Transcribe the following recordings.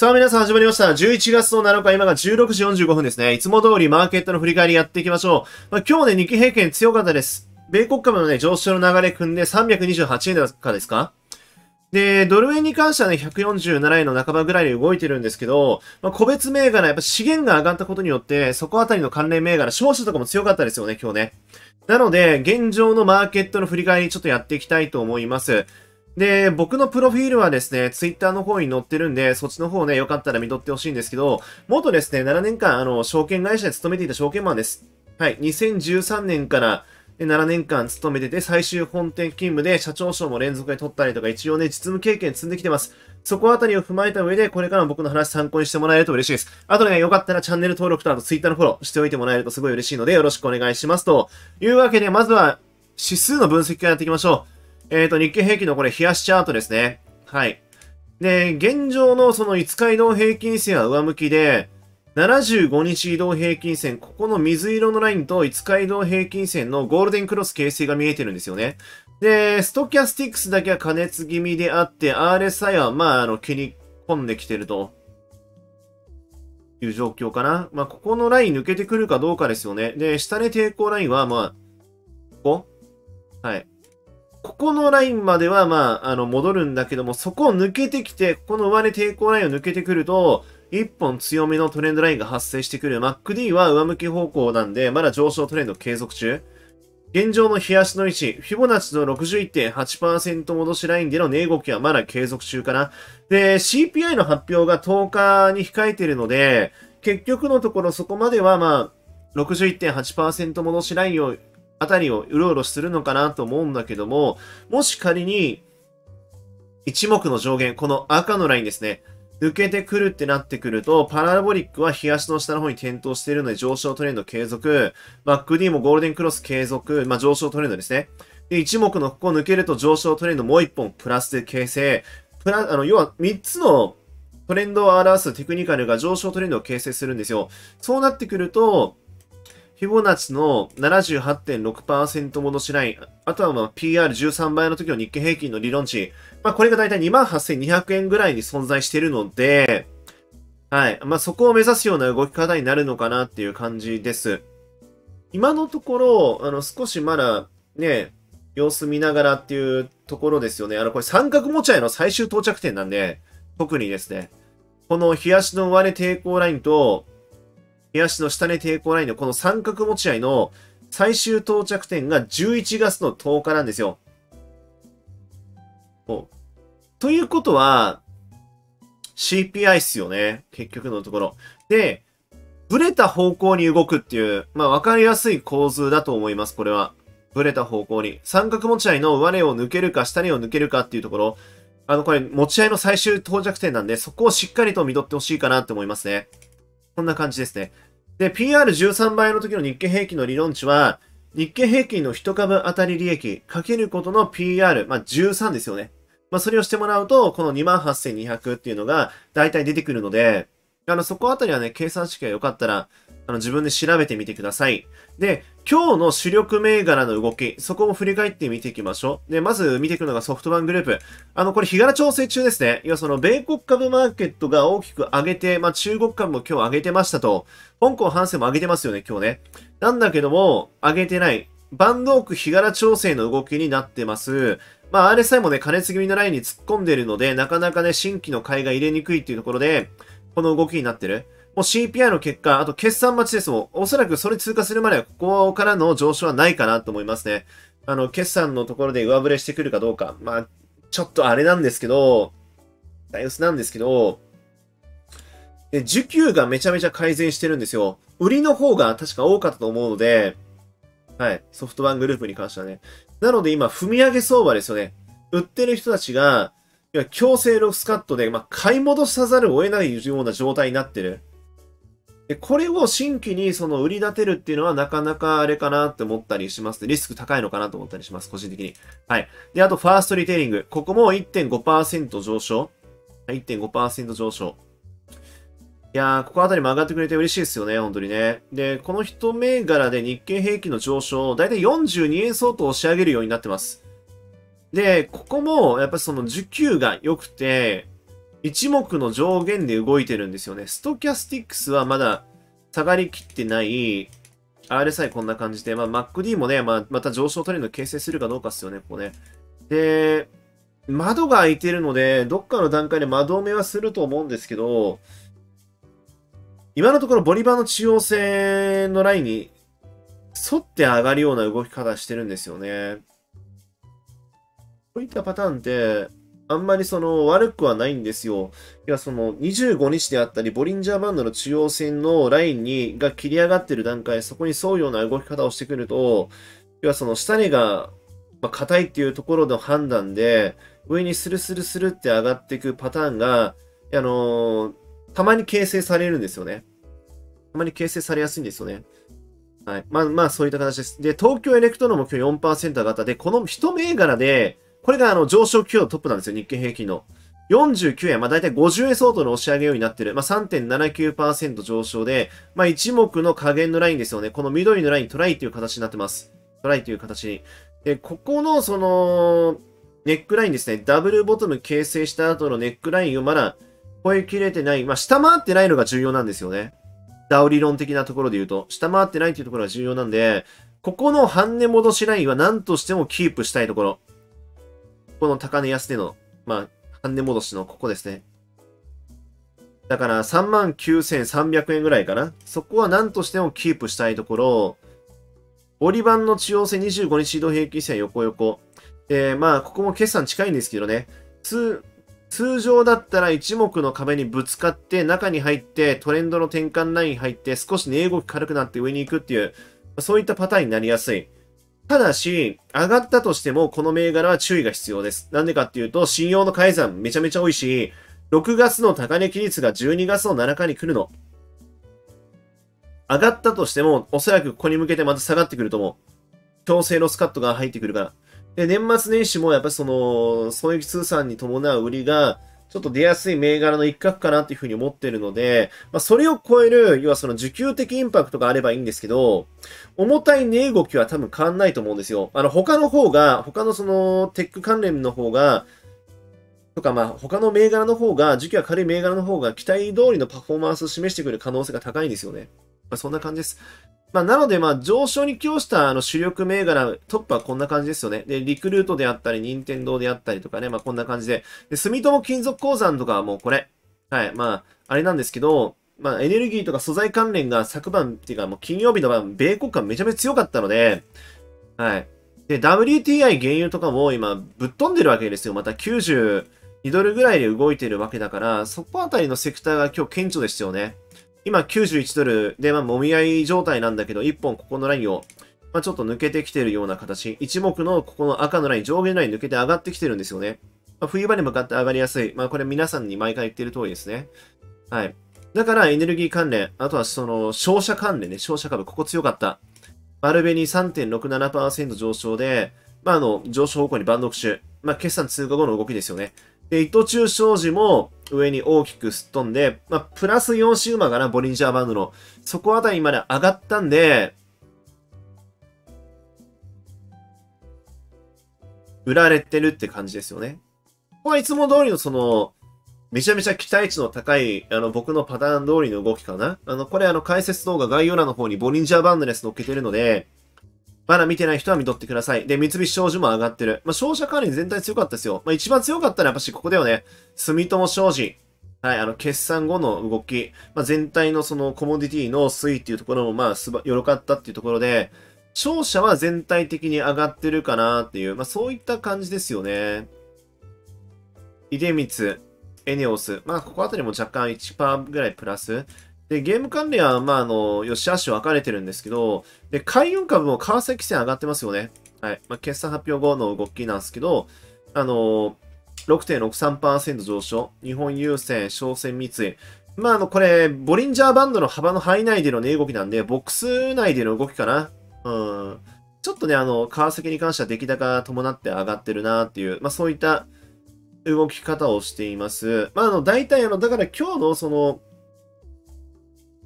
さあ皆さん始まりました。11月の7日、今が16時45分ですね。いつも通りマーケットの振り返りやっていきましょう。まあ、今日ね、日経平均強かったです。米国株のね、上昇の流れ組んで328円高ですか？で、ドル円に関してはね、147円の半ばぐらいで動いてるんですけど、まあ、個別銘柄、やっぱ資源が上がったことによって、そこあたりの関連銘柄、商社とかも強かったですよね、今日ね。なので、現状のマーケットの振り返りちょっとやっていきたいと思います。で、僕のプロフィールはですね、ツイッターの方に載ってるんで、そっちの方ね、よかったら見とってほしいんですけど、元ですね、7年間、あの、証券会社で勤めていた証券マンです。はい、2013年から、7年間勤めてて、最終本店勤務で社長賞も連続で取ったりとか、一応ね、実務経験積んできてます。そこあたりを踏まえた上で、これからも僕の話参考にしてもらえると嬉しいです。あとね、よかったらチャンネル登録とあとツイッターのフォローしておいてもらえるとすごい嬉しいので、よろしくお願いします。というわけで、まずは指数の分析からやっていきましょう。えっ、ー、と、日経平均のこれ、冷やしチャートですね。はい。で、現状のその5日移動平均線は上向きで、75日移動平均線、ここの水色のラインと5日移動平均線のゴールデンクロス形成が見えてるんですよね。で、ストキャスティックスだけは加熱気味であって、RSI は、まあ、あの、切り込んできてると。いう状況かな。まあ、ここのライン抜けてくるかどうかですよね。で、下値抵抗ラインは、まあ、ここ？はい。ここのラインまでは、まあ、あの、戻るんだけども、そこを抜けてきて、ここの上値抵抗ラインを抜けてくると、一本強めのトレンドラインが発生してくる。MacD は上向き方向なんで、まだ上昇トレンド継続中。現状の冷やしの位置、フィボナッチの61.8%戻しラインでの値動きはまだ継続中かな。で、CPI の発表が10日に控えているので、結局のところそこまではまあ、61.8%戻しラインを、あたりをうろうろするのかなと思うんだけども、もし仮に、一目の上限、この赤のラインですね。抜けてくるってなってくると、パラボリックは日足の下の方に点灯しているので上昇トレンド継続、バック D もゴールデンクロス継続、まあ上昇トレンドですね。で、一目のここを抜けると上昇トレンドもう一本プラスで形成。プラ、あの、要は三つのトレンドを表すテクニカルが上昇トレンドを形成するんですよ。そうなってくると、フィボナッチの78.6%戻しライン、あとはまあ PR13 倍の時の日経平均の理論値、まあこれがだいたい28,200円ぐらいに存在しているので、はい。まあそこを目指すような動き方になるのかなっていう感じです。今のところ、あの少しまだね、様子見ながらっていうところですよね。あのこれ三角持ち合いの最終到着点なんで、特にですね、この冷やしの上値抵抗ラインと、冷やしの下値抵抗ラインのこの三角持ち合いの最終到着点が11月の10日なんですよ。ということは、CPI っすよね。結局のところ。で、ブレた方向に動くっていう、まあ分かりやすい構図だと思います、これは。ブレた方向に。三角持ち合いの上値を抜けるか、下値を抜けるかっていうところ。あの、これ、持ち合いの最終到着点なんで、そこをしっかりと見取ってほしいかなって思いますね。こんな感じですね。で、PR13 倍の時の日経平均の理論値は、日経平均の1株当たり利益かけることの PR、まあ13ですよね。まあそれをしてもらうと、この28,200っていうのが大体出てくるので、あの、そこあたりはね、計算式が良かったら、あの、自分で調べてみてください。で、今日の主力銘柄の動き、そこも振り返ってみていきましょう。で、まず見ていくのがソフトバンクグループ。あの、これ、日柄調整中ですね。要はその、米国株マーケットが大きく上げて、まあ、中国株も今日上げてましたと。香港、ハンセンも上げてますよね、今日ね。なんだけども、上げてない。バンドーク日柄調整の動きになってます。まあ、RSI もね、加熱気味のラインに突っ込んでるので、なかなかね、新規の買いが入れにくいっていうところで、この動きになってる。もう CPI の結果、あと決算待ちですもん。おそらくそれ通過するまではここからの上昇はないかなと思いますね。あの、決算のところで上振れしてくるかどうか。まあ、ちょっとあれなんですけど、大薄なんですけど、で、需給がめちゃめちゃ改善してるんですよ。売りの方が確か多かったと思うので、はい。ソフトバングループに関してはね。なので今、踏み上げ相場ですよね。売ってる人たちが、いや強制ロスカットで、まあ、買い戻さざるを得ないような状態になってる。これを新規にその売り立てるっていうのはなかなかあれかなって思ったりします。リスク高いのかなと思ったりします。個人的に。はい。で、あと、ファーストリテイリング。ここも1.5%上昇。1.5%上昇。いやー、ここあたりも上がってくれて嬉しいですよね、本当にね。で、この一銘柄で日経平均の上昇、だいたい42円相当押し上げるようになってます。で、ここも、やっぱりその需給が良くて、一目の上限で動いてるんですよね。ストキャスティックスはまだ下がりきってない、RSI こんな感じで、まあ、MacD もね、まあ、また上昇トレンド形成するかどうかっすよね、ここね。で、窓が開いてるので、どっかの段階で窓埋めはすると思うんですけど、今のところボリバーの中央線のラインに沿って上がるような動き方してるんですよね。こういったパターンって、あんまりその悪くはないんですよ。いや、その25日であったり、ボリンジャーバンドの中央線のラインに、が切り上がってる段階、そこに沿うような動き方をしてくると、要はその下値が、ま、硬いっていうところの判断で、上にスルスルスルって上がっていくパターンが、あのー、たまに形成されるんですよね。たまに形成されやすいんですよね。はい。まあまあ、そういった形です。で、東京エレクトロンも今日4%上がったで、この一銘柄で、これがあの上昇寄与のトップなんですよ、日経平均の。49円、まあ大体50円相当の押し上げ要因なってる。まあ3.79%上昇で、まあ一目の下限のラインですよね。この緑のライン、トライという形になってます。トライという形に。で、ここのその、ネックラインですね。ダブルボトム形成した後のネックラインをまだ超えきれてない。まあ下回ってないのが重要なんですよね。ダウ理論的なところで言うと、下回ってないというところが重要なんで、ここの半値戻しラインは何としてもキープしたいところ。この高値安値の、まあ、半値戻しのここですね。だから39,300円ぐらいかな。そこは何としてもキープしたいところ、オリバンの中央線25日移動平均線横横。え、まあ、ここも決算近いんですけどね。通、通常だったら一目の壁にぶつかって中に入ってトレンドの転換ライン入って少し値動き軽くなって上に行くっていう、そういったパターンになりやすい。ただし、上がったとしても、この銘柄は注意が必要です。なんでかっていうと、信用の改ざんめちゃめちゃ多いし、6月の高値期率が12月の7日に来るの。上がったとしても、おそらくここに向けてまた下がってくると思う。強制ロスカットが入ってくるから。で、年末年始もやっぱりその、損益通算に伴う売りが、ちょっと出やすい銘柄の一角かなっていうふうに思ってるので、まあ、それを超える、要はその需給的インパクトがあればいいんですけど、重たい値動きは多分変わんないと思うんですよ。あの、他の方が、他のその、テック関連の方が、とか、まあ、他の銘柄の方が、時期が軽い銘柄の方が、期待通りのパフォーマンスを示してくる可能性が高いんですよね。まあ、そんな感じです。まあ、なので、まあ、上昇に寄与したあの主力銘柄、トップはこんな感じですよね。で、リクルートであったり、任天堂であったりとかね、まあ、こんな感じで。で、住友金属鉱山とかはもうこれ。はい、まあ、あれなんですけど、まあ、エネルギーとか素材関連が昨晩っていうか、もう金曜日の晩、米国間めちゃめちゃ強かったので、はい。で、WTI 原油とかも今、ぶっ飛んでるわけですよ。また92ドルぐらいで動いてるわけだから、そこあたりのセクターが今日顕著ですよね。今91ドルで、まあ、もみ合い状態なんだけど、1本ここのラインを、まあ、ちょっと抜けてきてるような形。一目のここの赤のライン、上限ライン抜けて上がってきてるんですよね。まあ、冬場に向かって上がりやすい。まあ、これ皆さんに毎回言ってる通りですね。はい。だからエネルギー関連、あとはその商社関連ね、商社株、ここ強かった。丸紅3.67%上昇で、まあ、あの、上昇方向にバンドプッまあ、決算通過後の動きですよね。で、糸中商事も上に大きくすっ飛んで、まあ、プラス4シグマかな、ボリンジャーバンドの。そこあたりまで上がったんで、売られてるって感じですよね。ここはいつも通りのその、めちゃめちゃ期待値の高い、あの、僕のパターン通りの動きかな。あの、これあの、解説動画概要欄の方にボリンジャーバンドレス載っけてるので、まだ見てない人は見とってください。で、三菱商事も上がってる。まあ、商社関連全体強かったですよ。まあ、一番強かったのはやっぱしここだよね。住友商事。はい、あの、決算後の動き。まあ、全体のそのコモディティの推移っていうところも、まあ、すば、よかったっていうところで、商社は全体的に上がってるかなっていう、まあ、そういった感じですよね。出光、エネオス。まあ、ここあたりも若干1%ぐらいプラス。で、ゲーム関連は、まあ、あの、よしあし分かれてるんですけど、で、海運株も川崎線上がってますよね。はい。まあ、決算発表後の動きなんですけど、あの6.63%上昇。日本郵船、商船三井。まあ、あの、これ、ボリンジャーバンドの幅の範囲内での値動きなんで、ボックス内での動きかな。うん。ちょっとね、あの、川崎に関しては出来高が伴って上がってるなっていう、まあ、そういった動き方をしています。まあ、あの、大体、あの、だから今日のその、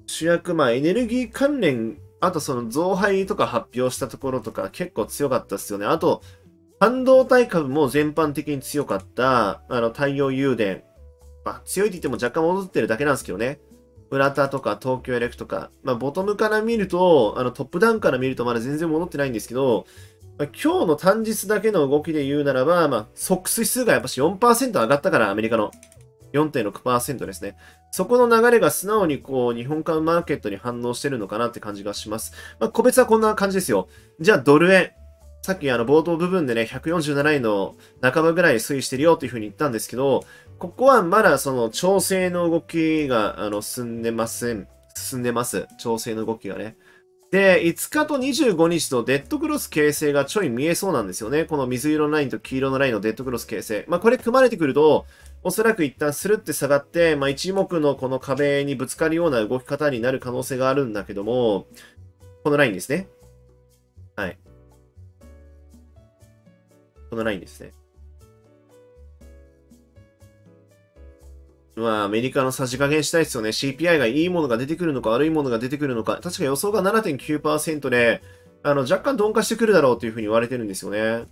主役、まあエネルギー関連、あとその増配とか発表したところとか結構強かったですよね。あと、半導体株も全般的に強かった、あの、太陽誘電。まあ、強いって言っても若干戻ってるだけなんですけどね。村田とか東京エレクとか、まあ、ボトムから見ると、あの、トップダウンから見るとまだ全然戻ってないんですけど、まあ、今日の単日だけの動きで言うならば、まあ、ソックス指数がやっぱし4%上がったから、アメリカの。4.6%ですね。そこの流れが素直にこう、日本株マーケットに反応してるのかなって感じがします。まあ、個別はこんな感じですよ。じゃあ、ドル円。さっきあの冒頭部分でね、147円の半ばぐらい推移してるよっていうふうに言ったんですけど、ここはまだその調整の動きがあの進んでません。進んでます。調整の動きがね。で、5日と25日とデッドクロス形成がちょい見えそうなんですよね。この水色のラインと黄色のラインのデッドクロス形成。まあこれ組まれてくると、おそらく一旦スルって下がって、まあ一目のこの壁にぶつかるような動き方になる可能性があるんだけども、このラインですね。はい。このラインですね。まあ、アメリカのさじ加減したいですよね。CPI がいいものが出てくるのか悪いものが出てくるのか。確か予想が7.9%で、あの、若干鈍化してくるだろうというふうに言われてるんですよね。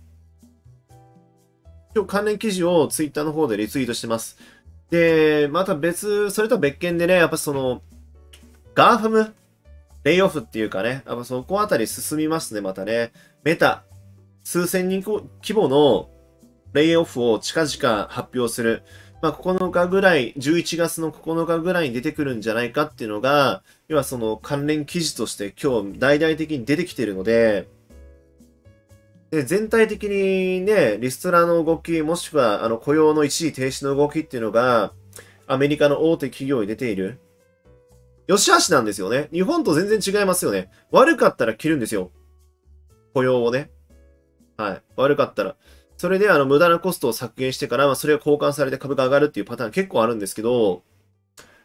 今日関連記事を Twitter の方でリツイートしてます。で、また別、それとは別件でね、やっぱその、GAFAM、レイオフっていうかね、やっぱそこあたり進みますね、またね。メタ、数千人規模のレイオフを近々発表する。まあ、9日ぐらい、11月の9日ぐらいに出てくるんじゃないかっていうのが、要はその関連記事として今日大々的に出てきてるので、で全体的にね、リストラの動き、もしくはあの雇用の一時停止の動きっていうのが、アメリカの大手企業に出ている。良し悪しなんですよね。日本と全然違いますよね。悪かったら切るんですよ。雇用をね。はい。悪かったら。それであの無駄なコストを削減してから、まあ、それが交換されて株が上がるっていうパターン結構あるんですけど、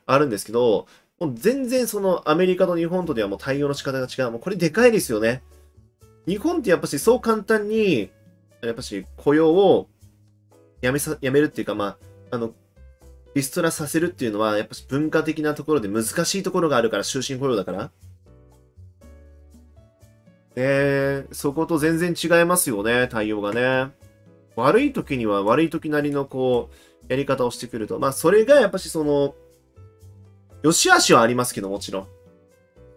あるんですけど、もう全然そのアメリカと日本とではもう対応の仕方が違う。もうこれでかいですよね。日本ってやっぱしそう簡単に、やっぱし雇用をやめさ、やめるっていうか、まあ、あの、リストラさせるっていうのは、やっぱし文化的なところで難しいところがあるから、終身雇用だから。で、そこと全然違いますよね、対応がね。悪い時には悪い時なりのこう、やり方をしてくると。まあ、それがやっぱしその、良し悪しはありますけど、もちろん。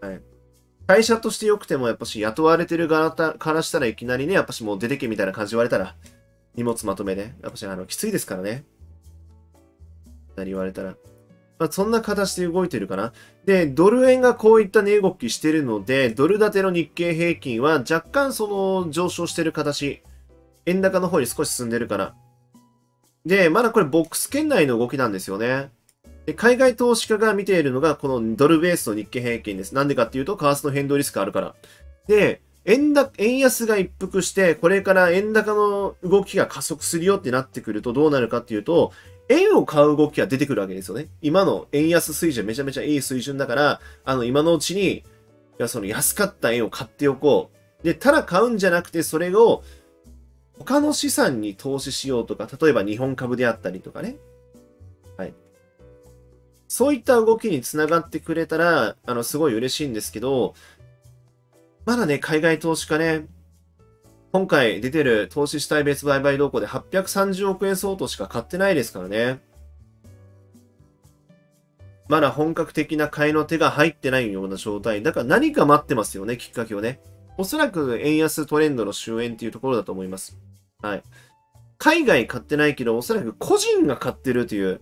はい。会社として良くても、やっぱし雇われてる側からしたらいきなりね、やっぱしもう出てけみたいな感じ言われたら、荷物まとめで、やっぱしあの、きついですからね。何言われたら。まあ、そんな形で動いてるかな。で、ドル円がこういった値動きしてるので、ドル建ての日経平均は若干その上昇してる形。円高の方に少し進んでるから。で、まだこれボックス圏内の動きなんですよね。で海外投資家が見ているのがこのドルベースの日経平均です。なんでかっていうと、為替の変動リスクあるから。で、円高、円安が一服して、これから円高の動きが加速するよってなってくるとどうなるかっていうと、円を買う動きが出てくるわけですよね。今の円安水準めちゃめちゃいい水準だから、あの、今のうちに、いや、その安かった円を買っておこう。で、ただ買うんじゃなくて、それを他の資産に投資しようとか、例えば日本株であったりとかね。そういった動きにつながってくれたら、あの、すごい嬉しいんですけど、まだね、海外投資家ね、今回出てる投資主体別売買動向で830億円相当しか買ってないですからね。まだ本格的な買いの手が入ってないような状態。だから何か待ってますよね、きっかけをね。おそらく円安トレンドの終焉っていうところだと思います。はい。海外買ってないけど、おそらく個人が買ってるという。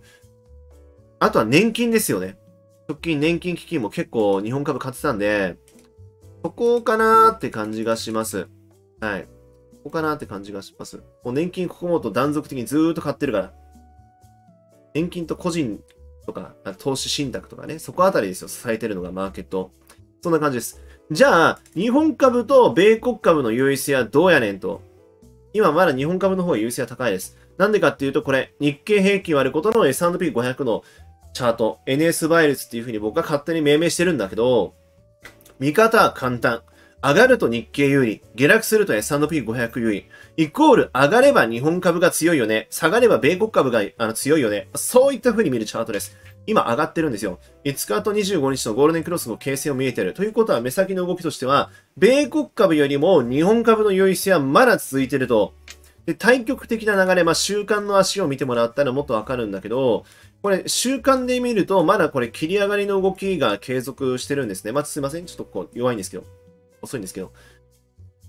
あとは年金ですよね。直近年金基金も結構日本株買ってたんで、そこかなーって感じがします。はい。ここかなーって感じがします。もう年金ここもと断続的にずーっと買ってるから。年金と個人とか、投資信託とかね、そこあたりですよ、支えてるのがマーケット。そんな感じです。じゃあ、日本株と米国株の優位性はどうやねんと。今まだ日本株の方優位性は高いです。なんでかっていうと、これ、日経平均割ることの S&P500 のチャート、NS 倍率っていう風に僕は勝手に命名してるんだけど、見方は簡単。上がると日経有利、下落すると S&P500 有利、イコール上がれば日本株が強いよね、下がれば米国株があの強いよね、そういった風に見るチャートです。今上がってるんですよ。5日と25日のゴールデンクロスの形成を見えてる。ということは目先の動きとしては、米国株よりも日本株の優位性はまだ続いてると。で、対極的な流れ、まあ、週間の足を見てもらったらもっとわかるんだけど、これ、週間で見ると、まだこれ、切り上がりの動きが継続してるんですね。まあ、すいません。ちょっとこう、弱いんですけど。遅いんですけど。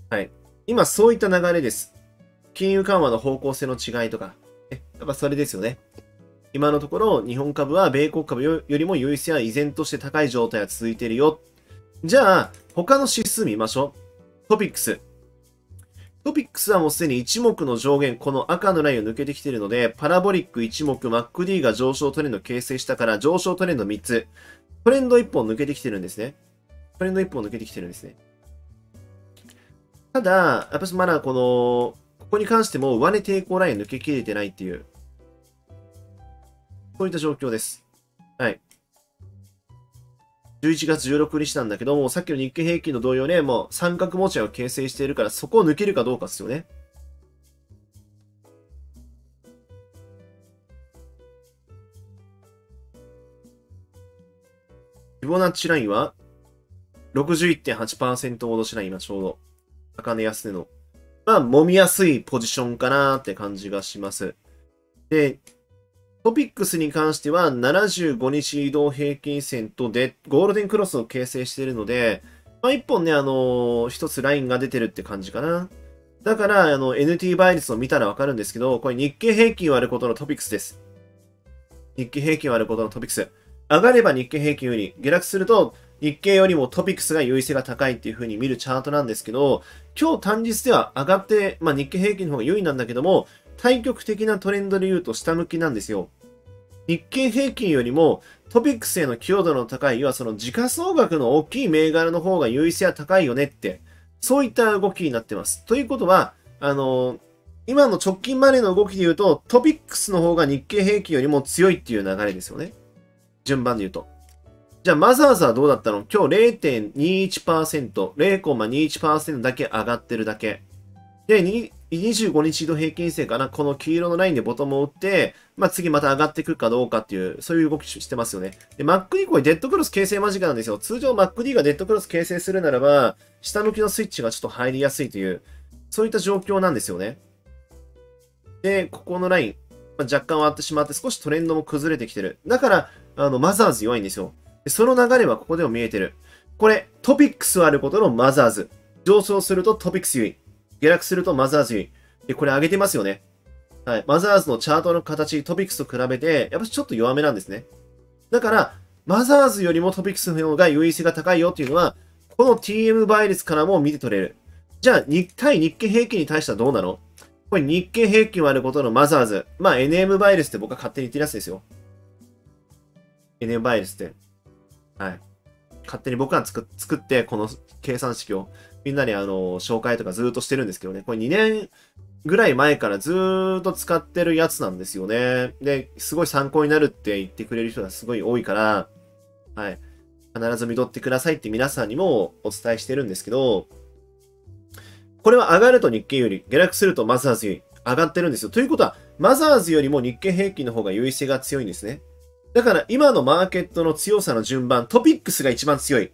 はい。今、そういった流れです。金融緩和の方向性の違いとか。やっぱそれですよね。今のところ、日本株は米国株よりも優位性は依然として高い状態が続いているよ。じゃあ、他の指数見ましょう。トピックス。トピックスはもうすでに一目の上限、この赤のラインを抜けてきているので、パラボリック一目、 MACD が上昇トレンドを形成したから上昇トレンド3つ。トレンド1本抜けてきてるんですね。トレンド1本抜けてきてるんですね。ただ、やっぱりまだこの、ここに関しても上値抵抗ライン抜けきれてないっていう、そういった状況です。はい。11月16日なんだけども、さっきの日経平均の同様ね、もう三角持ち合いを形成しているから、そこを抜けるかどうかですよね。フィボナッチラインは61.8%戻しライン、今ちょうど。高値安値の。まあ、揉みやすいポジションかなって感じがします。で、トピックスに関しては75日移動平均線とでゴールデンクロスを形成しているので、まあ、一本ね、あのー、一つラインが出てるって感じかな。だから、あの、NT 倍率を見たらわかるんですけど、これ日経平均割ることのトピックスです。日経平均割ることのトピックス。上がれば日経平均より、下落すると日経よりもトピックスが優位性が高いっていう風に見るチャートなんですけど、今日単日では上がって、まあ日経平均の方が優位なんだけども、対極的なトレンドで言うと下向きなんですよ。日経平均よりもトピックスへの寄与度の高い、要はその時価総額の大きい銘柄の方が優位性は高いよねって、そういった動きになってます。ということは、あの今の直近までの動きで言うと、トピックスの方が日経平均よりも強いっていう流れですよね。順番で言うと。じゃあ、マザーズはどうだったの？今日0.21%、0.21%だけ上がってるだけ。で、25日移動平均線かな、この黄色のラインでボトムを打って、まあ、次また上がってくるかどうかっていう、そういう動きしてますよね。で、MacD これデッドクロス形成間近なんですよ。通常 MacD がデッドクロス形成するならば、下向きのスイッチがちょっと入りやすいという、そういった状況なんですよね。で、ここのライン、まあ、若干割ってしまって少しトレンドも崩れてきてる。だから、あの、マザーズ弱いんですよ。でその流れはここでも見えてる。これ、トピックス割ることのマザーズ。上昇するとトピックス優位。下落するとマザーズ優位。で、これ上げてますよね。はい。マザーズのチャートの形、トピックスと比べて、やっぱちょっと弱めなんですね。だから、マザーズよりもトピックスの方が優位性が高いよっていうのは、この TM 倍率からも見て取れる。じゃあ、日対日経平均に対してはどうなの？これ日経平均割ることのマザーズ。まあ NM バイルスって僕は勝手に言ってるやつですよ。NM バイルスって。はい。勝手に僕が作って、この計算式をみんなにあの、紹介とかずっとしてるんですけどね、これ2年ぐらい前からずっと使ってるやつなんですよね。で、すごい参考になるって言ってくれる人がすごい多いから、はい。必ず見とってくださいって皆さんにもお伝えしてるんですけど、これは上がると日経より、下落するとマザーズより上がってるんですよ。ということは、マザーズよりも日経平均の方が優位性が強いんですね。だから今のマーケットの強さの順番、トピックスが一番強い。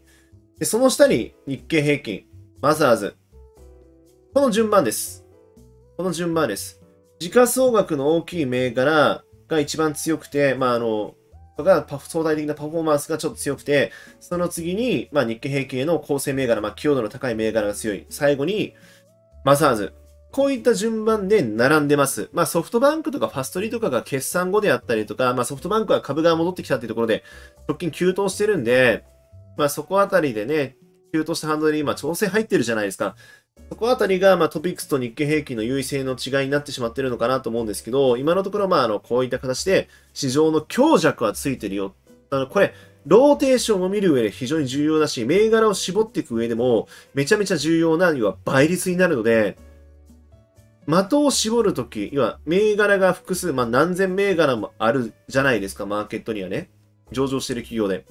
で、その下に日経平均、マザーズ。この順番です。この順番です。時価総額の大きい銘柄が一番強くて、まあ、あの、が相対的なパフォーマンスがちょっと強くて、その次に、まあ、日経平均への構成銘柄、まあ、強度の高い銘柄が強い。最後に、マザーズ。こういった順番で並んでます。まあ、ソフトバンクとかファストリーとかが決算後であったりとか、まあ、ソフトバンクは株が戻ってきたっていうところで、直近急騰してるんで、まあ、そこあたりでね、級としたハンドルに今調整入ってるじゃないですか。そこあたりが、まあ、トピックスと日経平均の優位性の違いになってしまってるのかなと思うんですけど、今のところ、まあ、あの、こういった形で、市場の強弱はついてるよ。あの、これ、ローテーションを見る上で非常に重要だし、銘柄を絞っていく上でも、めちゃめちゃ重要な、要は倍率になるので、的を絞るとき、要は銘柄が複数、まあ何千銘柄もあるじゃないですか、マーケットにはね。上場してる企業で。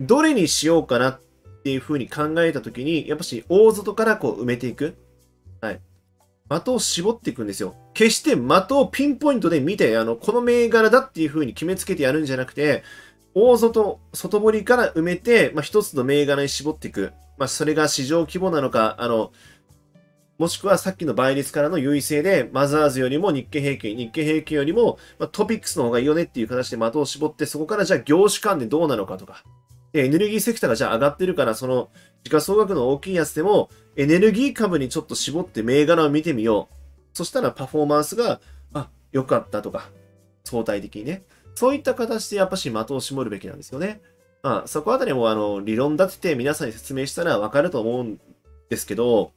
どれにしようかなっっていう風に考えたときに、やっぱし大外からこう埋めていく。はい。的を絞っていくんですよ。決して的をピンポイントで見て、あの、この銘柄だっていう風に決めつけてやるんじゃなくて、大外、外堀から埋めて、まあ、一つの銘柄に絞っていく。まあ、それが市場規模なのか、あの、もしくはさっきの倍率からの優位性で、マザーズよりも日経平均、日経平均よりも、まトピックスの方がいいよねっていう形で的を絞って、そこからじゃあ業種間でどうなのかとか。で、エネルギーセクターがじゃあ上がってるから、その時価総額の大きいやつでも、エネルギー株にちょっと絞って銘柄を見てみよう。そしたらパフォーマンスが、あ、良かったとか、相対的にね。そういった形でやっぱし的を絞るべきなんですよね。まあ、そこあたりもあの、理論立てて皆さんに説明したらわかると思うんですけど、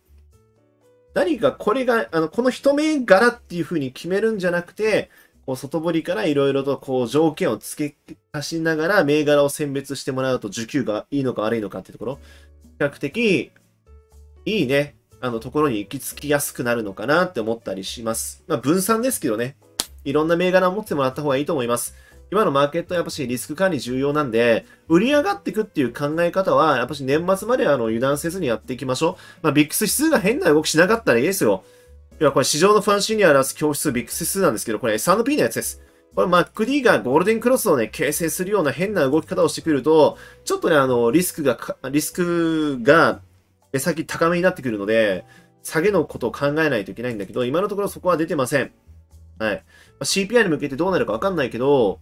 何かこれが、あの、この一銘柄っていう風に決めるんじゃなくて、こう外堀からいろいろとこう条件を付け足しながら銘柄を選別してもらうと受給がいいのか悪いのかっていうところ、比較的いいね、あのところに行き着きやすくなるのかなって思ったりします。まあ分散ですけどね、いろんな銘柄を持ってもらった方がいいと思います。今のマーケットはやっぱしリスク管理重要なんで、売り上がっていくっていう考え方は、やっぱし年末まであの油断せずにやっていきましょう。まあ、ビックス指数が変な動きしなかったらいいですよ。いや、これ市場のファンシーに表す教室ビックス指数なんですけど、これ S&P のやつです。これ MacD がゴールデンクロスをね、形成するような変な動き方をしてくると、ちょっとね、あの、リスクが、リスクが、目先高めになってくるので、下げのことを考えないといけないんだけど、今のところそこは出てません。はい。CPI に向けてどうなるかわかんないけど、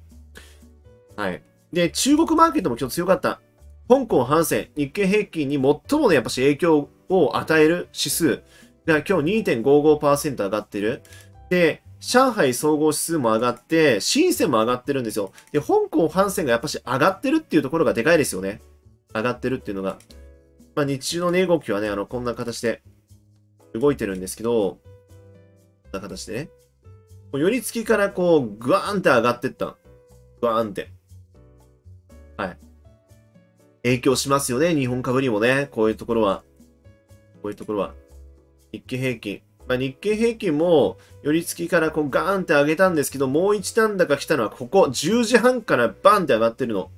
はい。で、中国マーケットも今日強かった。香港、ハンセン、日経平均に最もね、やっぱし影響を与える指数が今日2.55%上がってる。で、上海総合指数も上がって、深センも上がってるんですよ。で、香港、ハンセンがやっぱし上がってるっていうところがでかいですよね。上がってるっていうのが。まあ、日中の値動きはね、あの、こんな形で動いてるんですけど、こんな形でね。寄り付きからこう、グワーンって上がってった。グワーンって。はい。影響しますよね、日本株にもね。こういうところは。こういうところは。日経平均。まあ、日経平均も、寄り付きからこうガーンって上げたんですけど、もう一段高来たのは、ここ10時半からバンって上がってるの。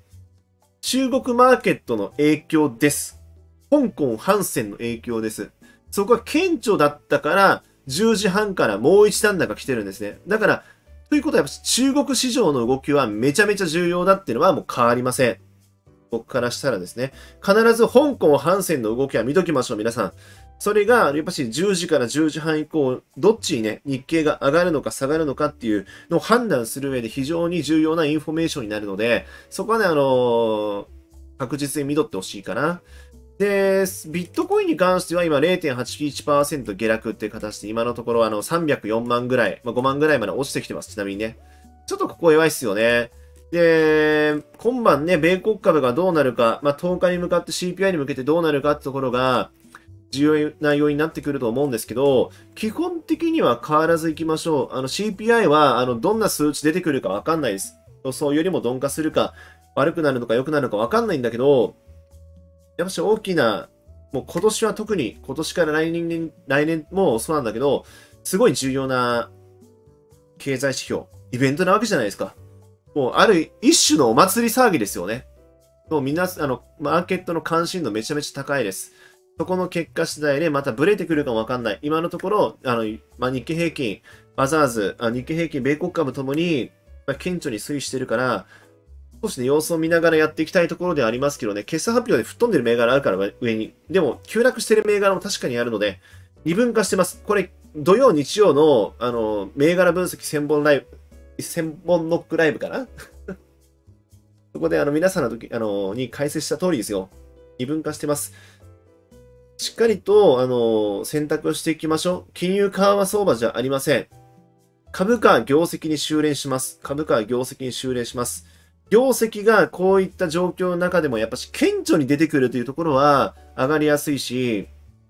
中国マーケットの影響です。香港、ハンセンの影響です。そこが顕著だったから、10時半からもう一段高来てるんですね。だから、ということはやっぱ中国市場の動きはめちゃめちゃ重要だっていうのはもう変わりません。僕からしたらですね。必ず香港、ハンセンの動きは見ときましょう、皆さん。それが、やっぱし10時から10時半以降、どっちにね、日経が上がるのか下がるのかっていうのを判断する上で非常に重要なインフォメーションになるので、そこはね、あのー、確実に見とってほしいかな。で、ビットコインに関しては今0.81%下落っていう形で今のところあの304万ぐらい、まあ、5万ぐらいまで落ちてきてます。ちなみにね。ちょっとここ弱いっすよね。で、今晩ね、米国株がどうなるか、まあ、10日に向かって CPI に向けてどうなるかってところが、重要な要因になってくると思うんですけど、基本的には変わらず行きましょう。あの CPI は、あの、どんな数値出てくるかわかんないです。予想よりも鈍化するか、悪くなるのか良くなるのかわかんないんだけど、やっぱし大きな、もう今年は特に、今年から来年、来年もそうなんだけど、すごい重要な経済指標、イベントなわけじゃないですか。もう、ある一種のお祭り騒ぎですよね。もうみんな、あの、マーケットの関心度めちゃめちゃ高いです。そこの結果次第でまたブレてくるかもわかんない。今のところ、あの、まあ、日経平均、バザーズ、あ日経平均、米国株ともに、まあ、顕著に推移してるから、少しね、様子を見ながらやっていきたいところではありますけどね、決算発表で吹っ飛んでる銘柄あるから上に。でも、急落してる銘柄も確かにあるので、二分化してます。これ、土曜、日曜の、あの、銘柄分析1000本ライブ、1000本ノックライブかな？そこで、あの、皆さんの時、あの、に解説した通りですよ。二分化してます。しっかりと、あの、選択をしていきましょう。金融緩和相場じゃありません。株価業績に修練します。株価業績に修練します。業績がこういった状況の中でもやっぱし顕著に出てくるというところは上がりやすいし、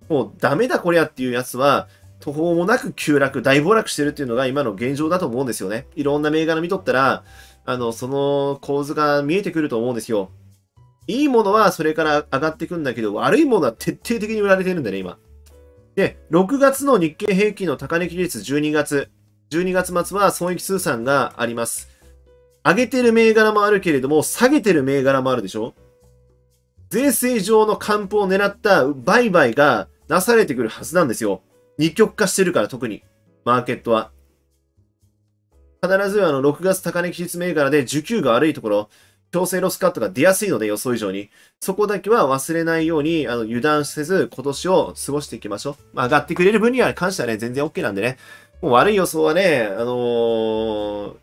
もうダメだこりゃっていうやつは途方もなく急落、大暴落してるっていうのが今の現状だと思うんですよね。いろんな銘柄見とったら、あの、その構図が見えてくると思うんですよ。いいものはそれから上がっていくんだけど、悪いものは徹底的に売られてるんだね、今。で、6月の日経平均の高値期率12月。12月末は損益通算があります。上げてる銘柄もあるけれども、下げてる銘柄もあるでしょ？税制上の還付を狙った売買がなされてくるはずなんですよ。二極化してるから特に。マーケットは。必ずあの6月高値期日銘柄で需給が悪いところ、強制ロスカットが出やすいので予想以上に。そこだけは忘れないように、あの、油断せず今年を過ごしていきましょう。ま、上がってくれる分には関してはね、全然 OK なんでね。もう悪い予想はね、あのー、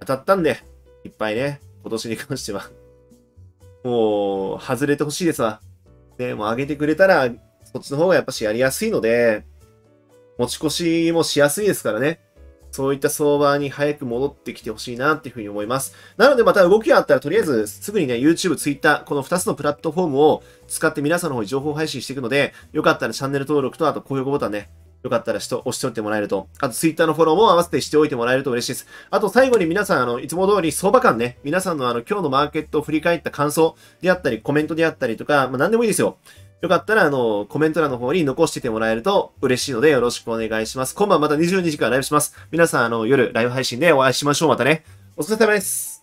当たったんで、いっぱいね、今年に関しては。もう、外れてほしいですわ。ね、もう上げてくれたら、そっちの方がやっぱしやりやすいので、持ち越しもしやすいですからね。そういった相場に早く戻ってきてほしいなっていうふうに思います。なのでまた動きがあったらとりあえずすぐにね、YouTube、Twitter、この2つのプラットフォームを使って皆さんの方に情報配信していくので、よかったらチャンネル登録とあと高評価ボタンね、よかったら押しておいてもらえると。あと、ツイッターのフォローも合わせてしておいてもらえると嬉しいです。あと、最後に皆さん、あの、いつも通り相場感ね、皆さんのあの、今日のマーケットを振り返った感想であったり、コメントであったりとか、まあ、何でもいいですよ。よかったら、あの、コメント欄の方に残しててもらえると嬉しいので、よろしくお願いします。今晩また22時からライブします。皆さん、あの、夜、ライブ配信でお会いしましょう。またね。お疲れ様です。